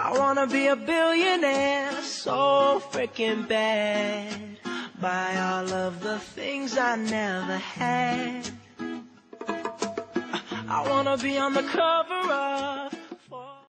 I wanna be a billionaire so freaking bad. Buy all of the things I never had. I wanna be on the cover of